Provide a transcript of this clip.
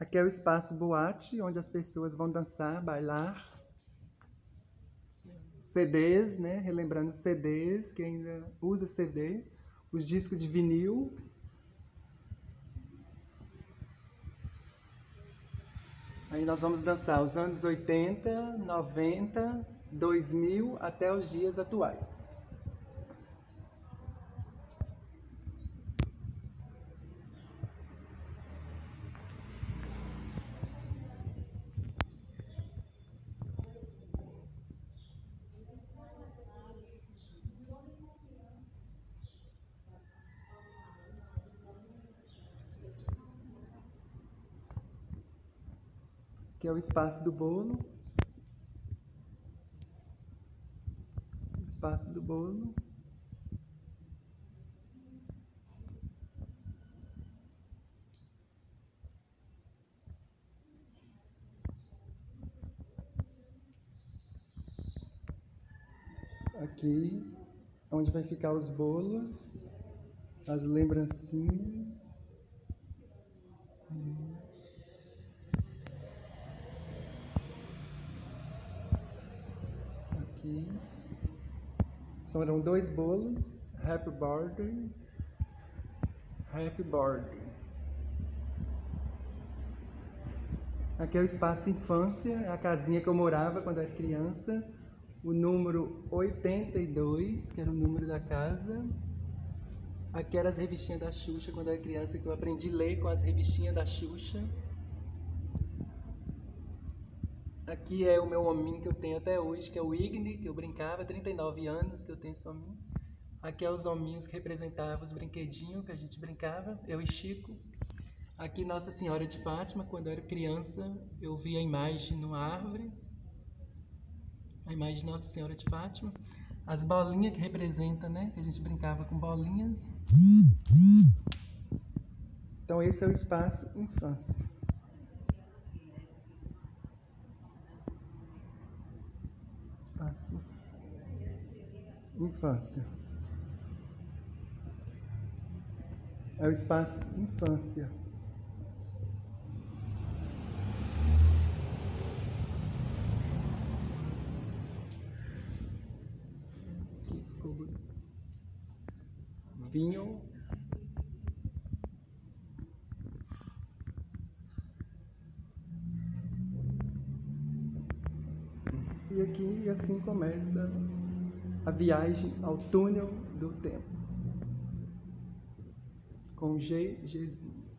Aqui é o espaço boate, onde as pessoas vão dançar, bailar. CDs, né? Relembrando CDs, que ainda usa CD. Os discos de vinil. Aí nós vamos dançar os anos 80, 90, 2000 até os dias atuais. Que é o espaço do bolo. Espaço do bolo. Aqui, onde vai ficar os bolos, as lembrancinhas. Aqui. Foram dois bolos, Happy Birthday, Happy Birthday. Aqui é o espaço infância, a casinha que eu morava quando era criança. O número 82, que era o número da casa. Aqui eram as revistinhas da Xuxa quando eu era criança, que eu aprendi a ler com as revistinhas da Xuxa. Aqui é o meu hominho que eu tenho até hoje, que é o Igni, que eu brincava, 39 anos que eu tenho esse hominho. Aqui é os hominhos que representavam os brinquedinhos que a gente brincava, eu e Chico. Aqui Nossa Senhora de Fátima, quando eu era criança, eu vi a imagem numa árvore. A imagem de Nossa Senhora de Fátima. As bolinhas que representa, né? Que a gente brincava com bolinhas. Então esse é o espaço infância. Espaço infância. É o espaço infância. Vinho. E aqui, e assim começa a viagem ao túnel do tempo. Com G. Gezinho.